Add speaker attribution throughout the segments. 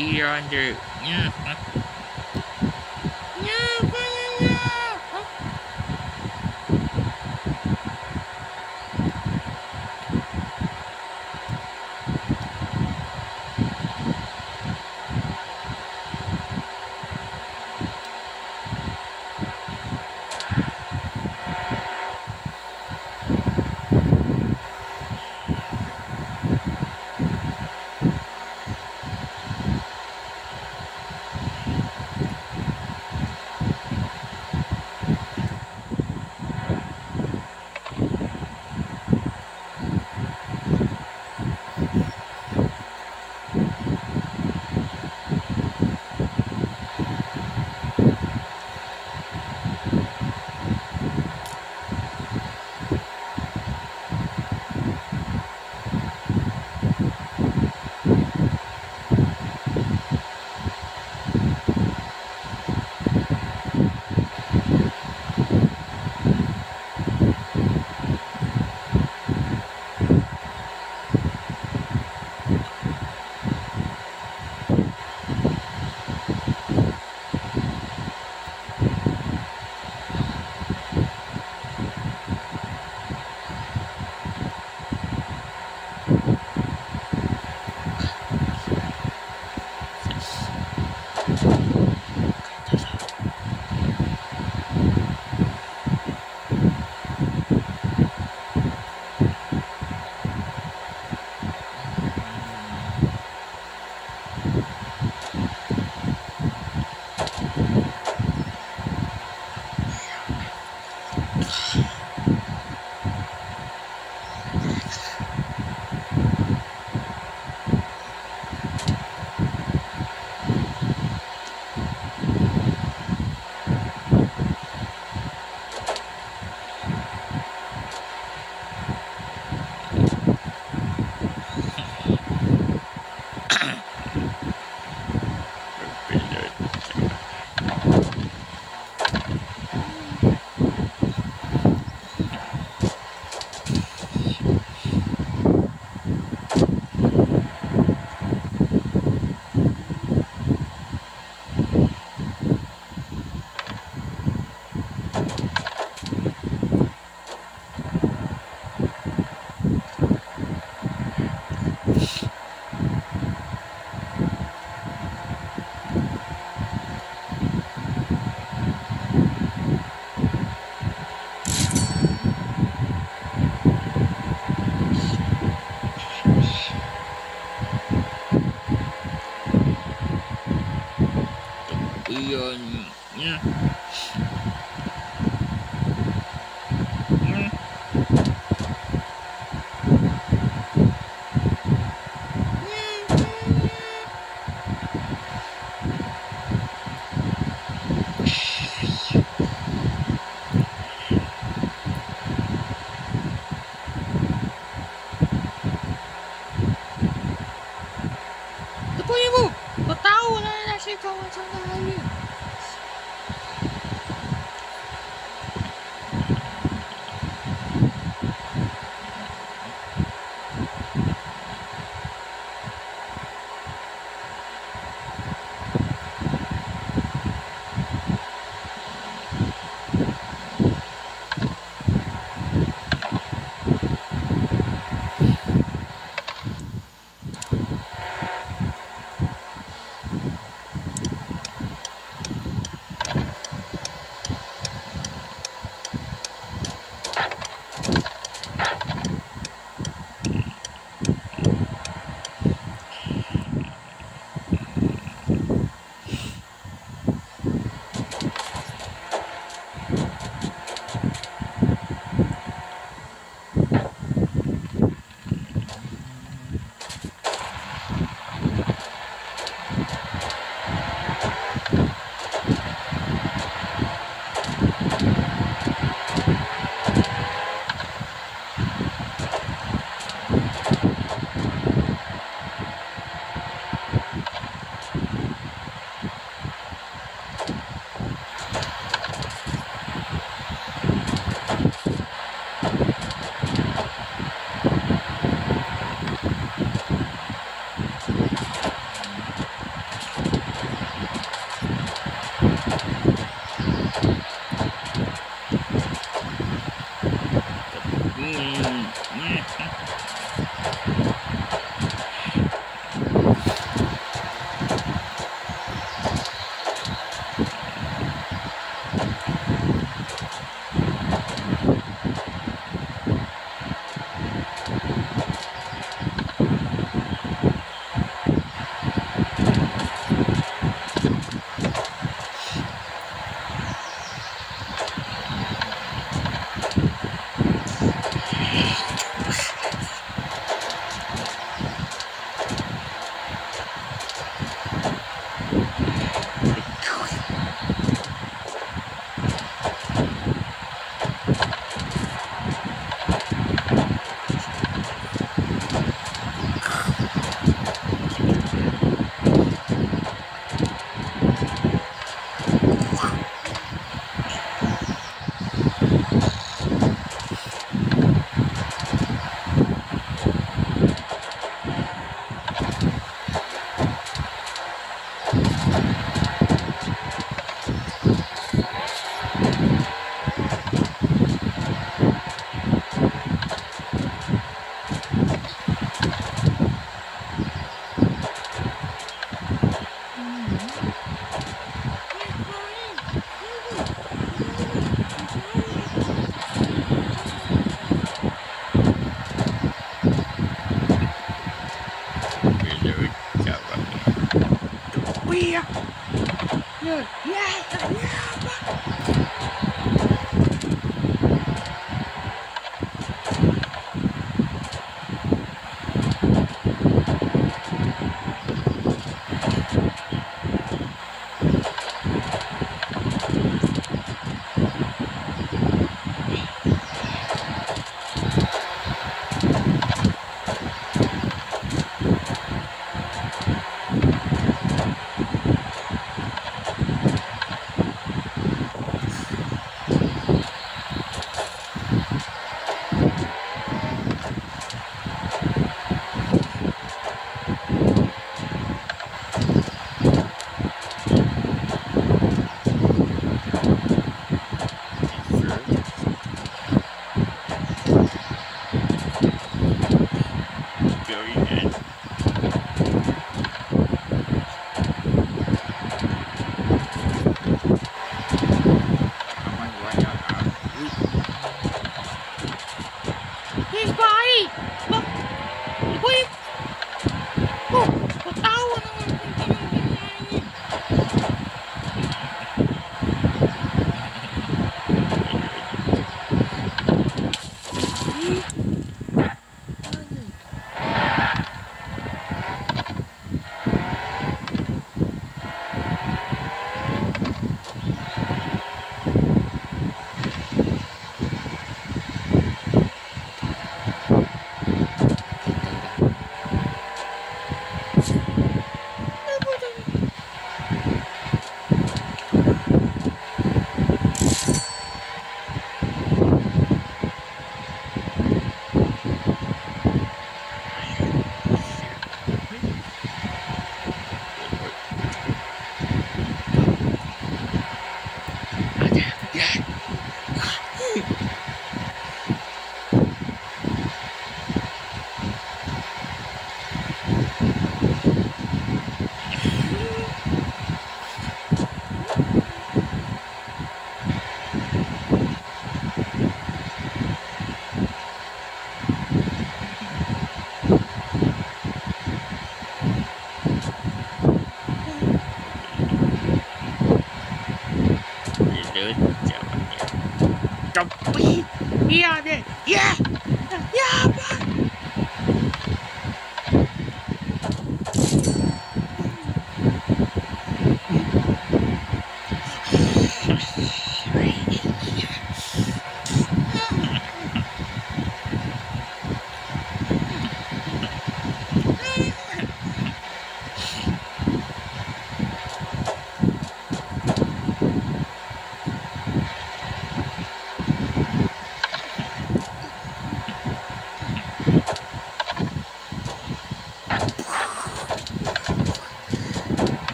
Speaker 1: yonder. Yeah.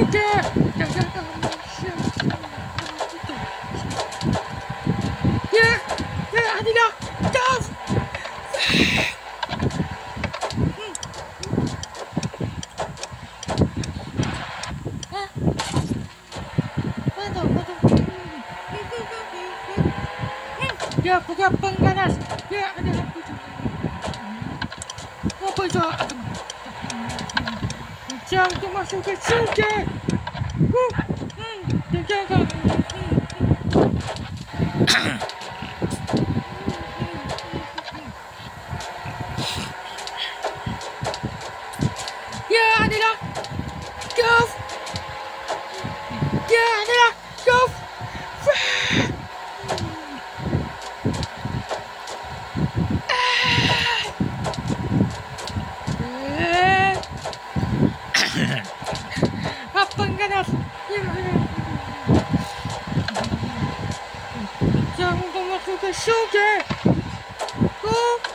Speaker 2: Machuque! Go, Sugar! Go!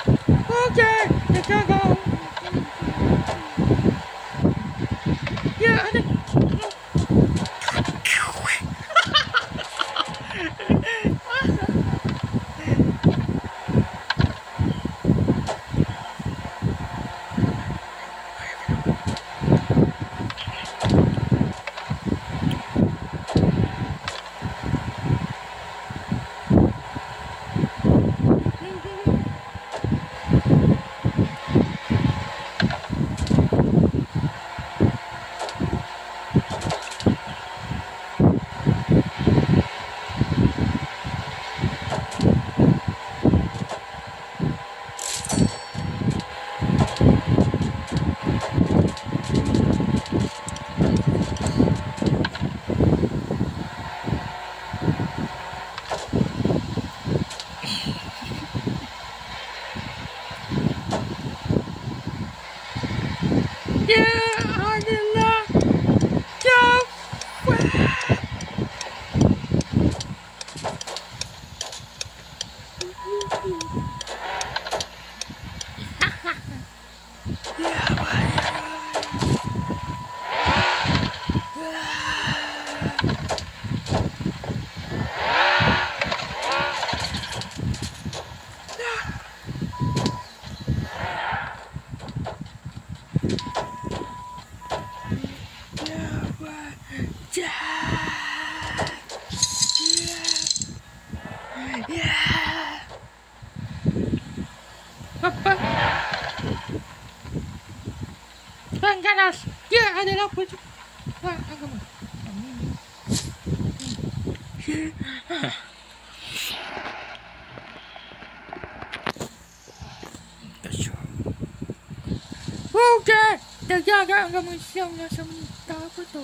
Speaker 2: Te, daga nga mo siyang nasa mga to.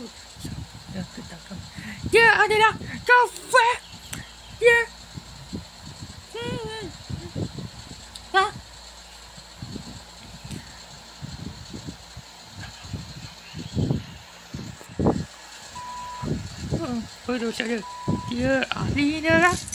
Speaker 2: Yeah, ano na? Kafe! Yeah! Ha? Oh, oh, oh, oh, oh, oh, oh,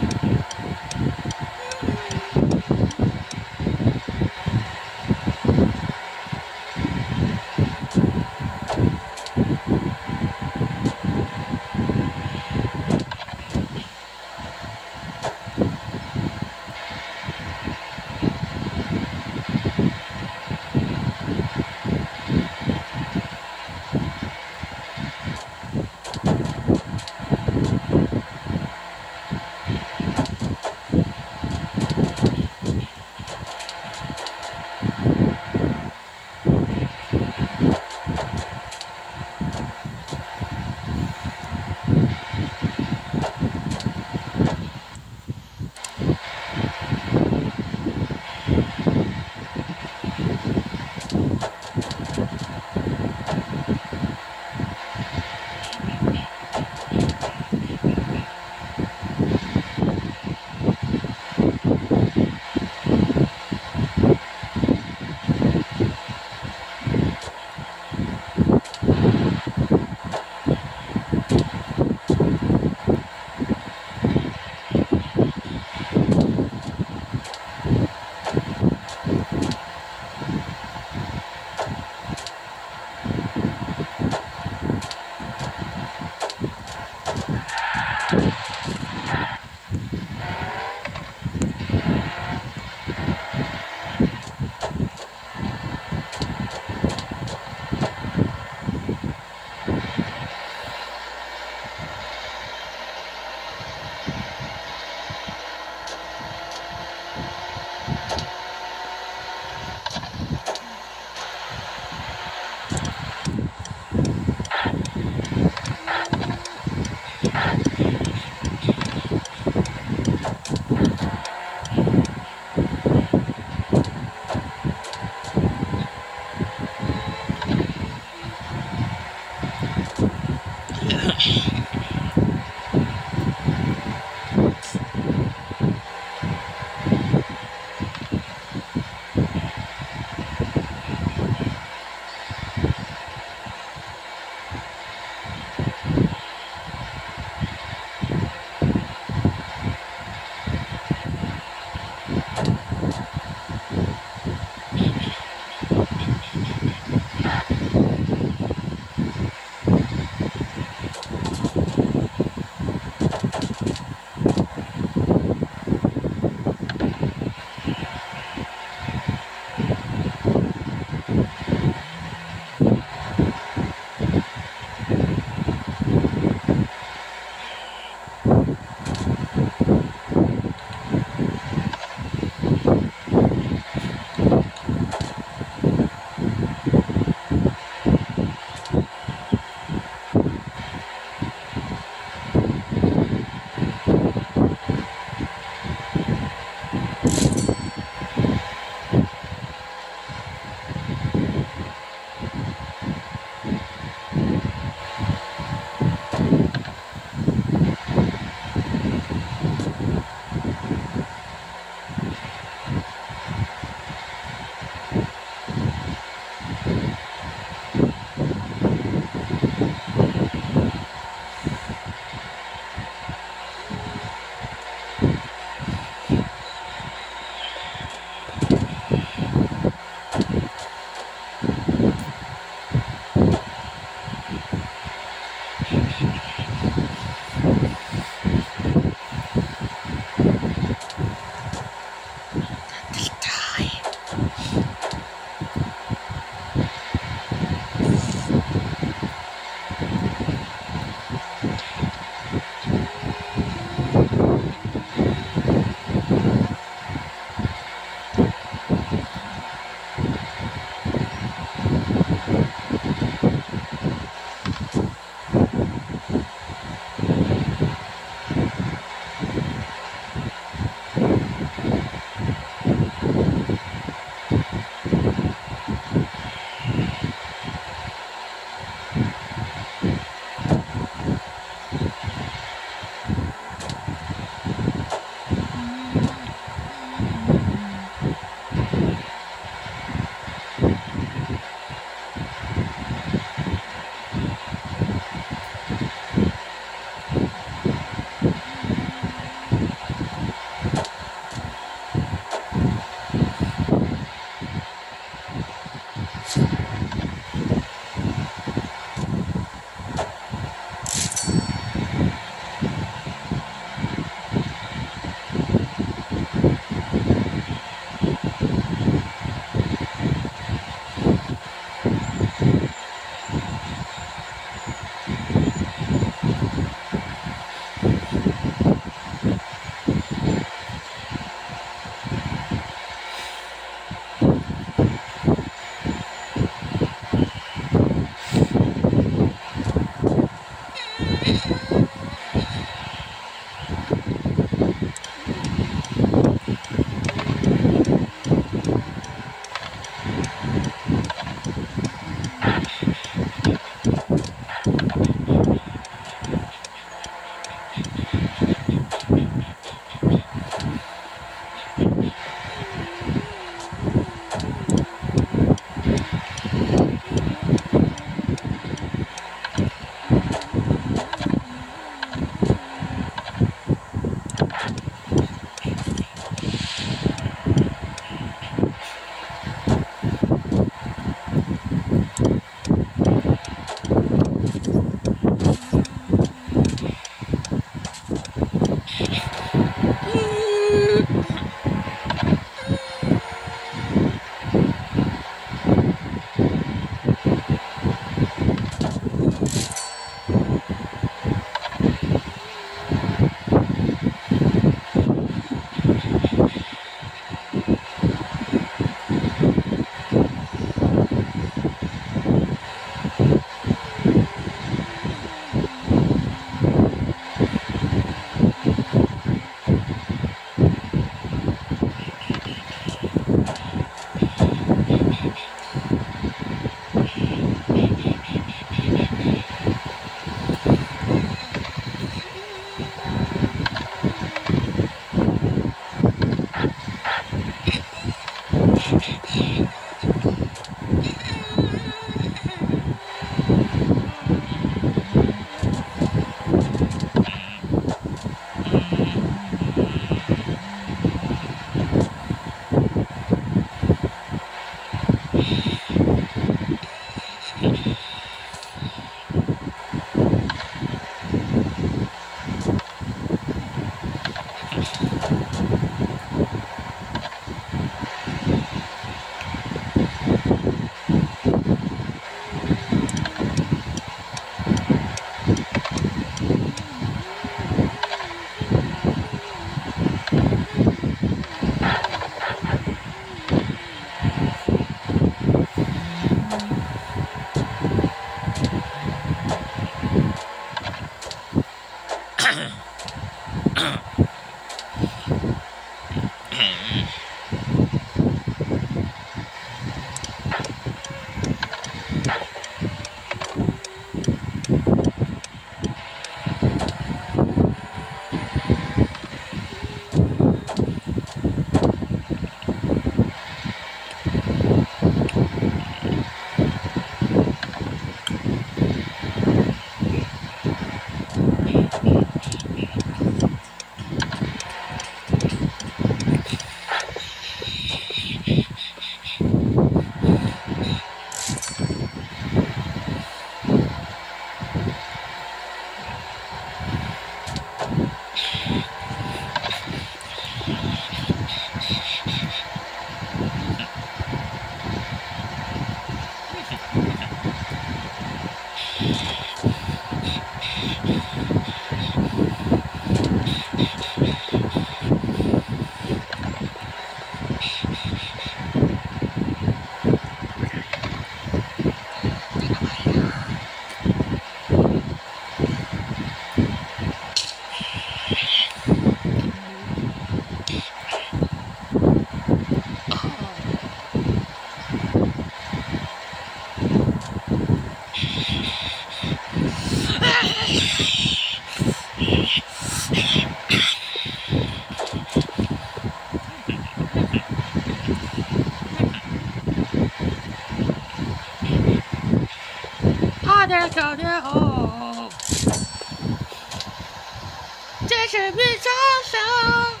Speaker 2: should be awesome.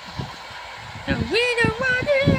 Speaker 2: And we don't want it.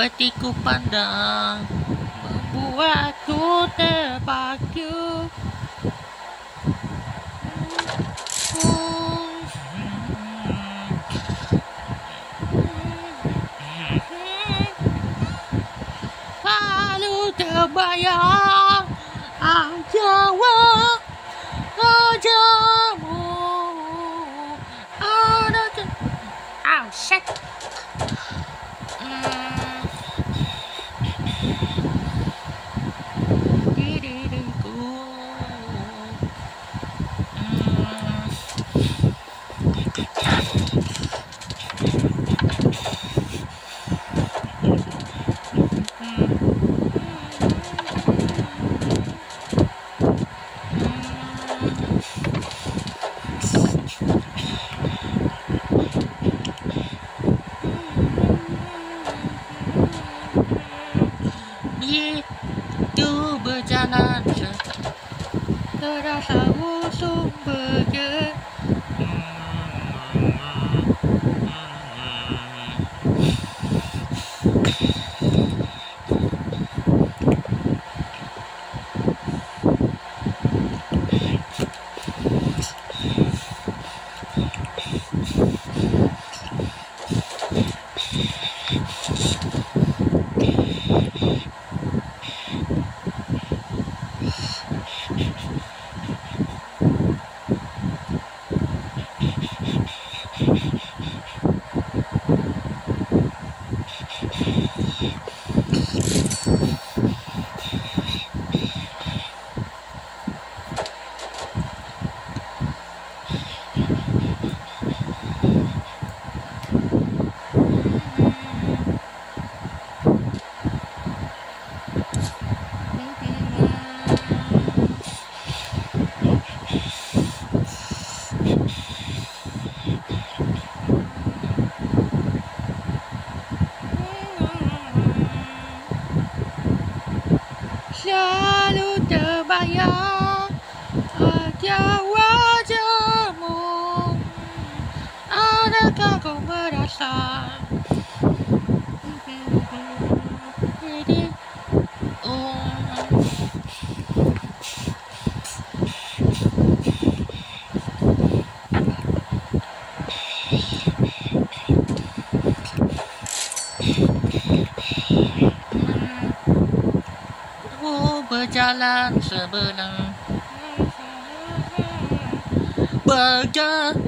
Speaker 1: Seperti ku pandang Membuatku terpaku berjalan sebelah Berjalan